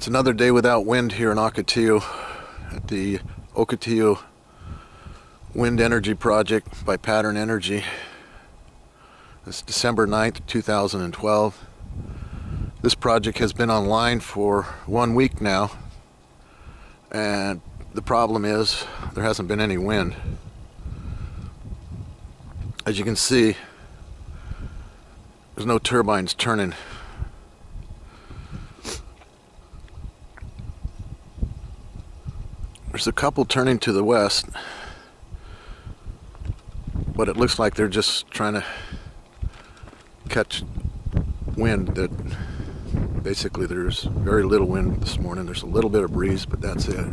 It's another day without wind here in Ocotillo at the Ocotillo Wind Energy Project by Pattern Energy. It's December 9th, 2012. This project has been online for one week now and the problem is there hasn't been any wind. As you can see, there's no turbines turning There's a couple turning to the west, but it looks like they're just trying to catch wind that basically there's very little wind this morning. There's a little bit of breeze, but that's it.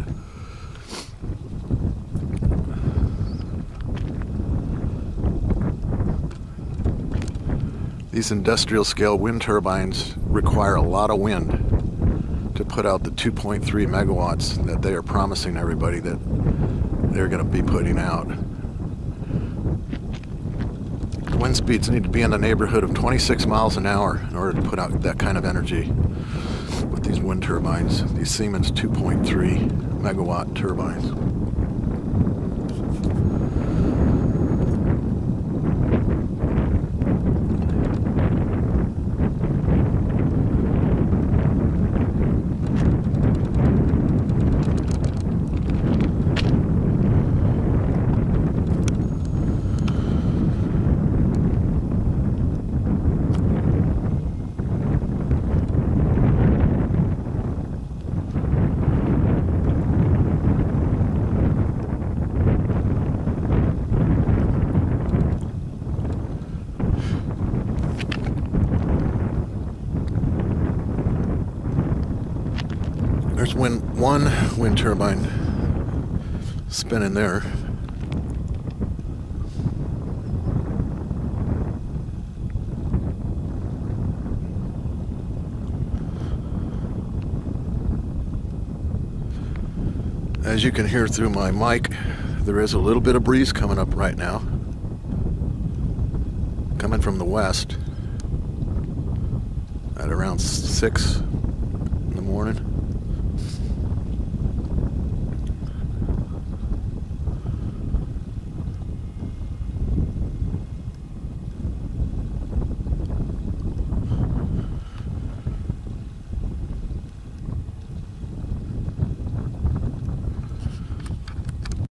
These industrial scale wind turbines require a lot of wind to put out the 2.3 megawatts that they are promising everybody that they're going to be putting out. Wind speeds need to be in the neighborhood of 26 miles an hour in order to put out that kind of energy with these wind turbines, these Siemens 2.3 megawatt turbines. There's wind, one wind turbine spinning there. As you can hear through my mic, there is a little bit of breeze coming up right now. Coming from the west at around 6 in the morning.